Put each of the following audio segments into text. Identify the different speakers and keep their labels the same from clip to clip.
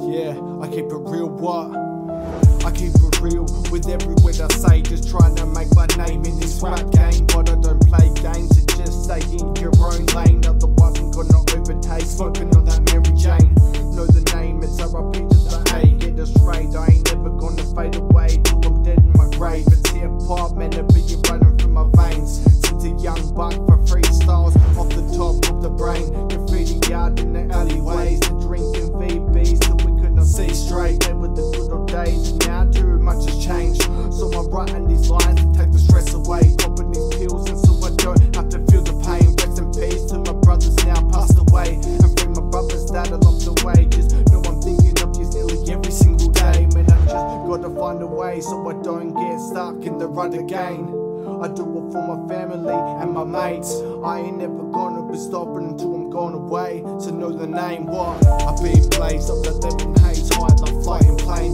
Speaker 1: Yeah, I keep it real, what? I keep it real with every word I say, just trying to I do it for my family and my mates. I ain't never gonna be stopping until I'm gone away. So know the name, what? I've been blazed up the living haze, high like flying planes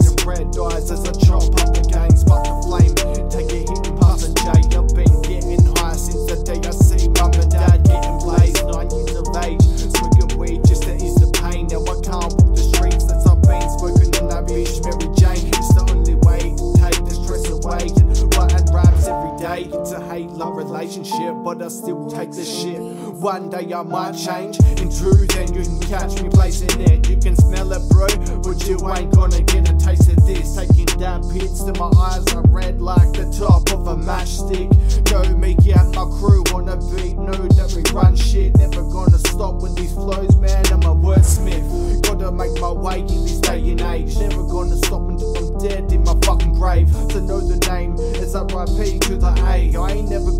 Speaker 1: but I still take the shit. One day I might change into then you can catch me blazing it. You can smell it, bro, but you ain't gonna get a taste of this. Taking down pits till my eyes are red like the top of a matchstick. Know me, yeah, my crew on a beat. Know that we run shit. Never gonna stop with these flows, man. I'm a wordsmith. Gotta make my way in this day and age. Never gonna stop until I'm dead in my fucking grave. So know the name is RIP to the A. I ain't never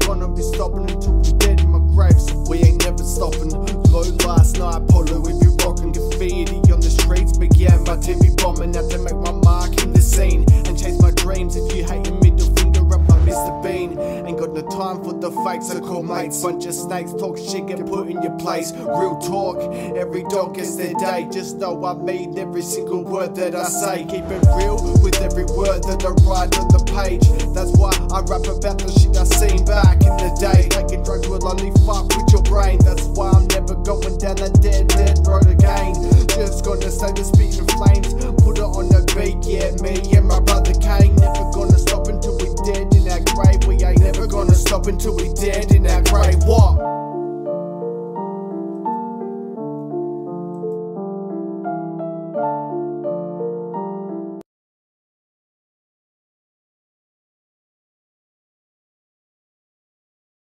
Speaker 1: Out to make my mark in the scene and chase my dreams. If you hate middle finger up, I Mr. Bean. Ain't got no time for the fakes, so call mates. Bunch of snakes talk shit, get put in your place. Real talk, every dog gets their day. Just know I mean every single word that I say. Keep it real with every word that I write on the page. That's why I rap about the shit I seen back in the day. Taking drugs will only fuck with your brain. That's why I'm never going down that dead, dead road again. Just gonna say the stop until we dead in that grave. We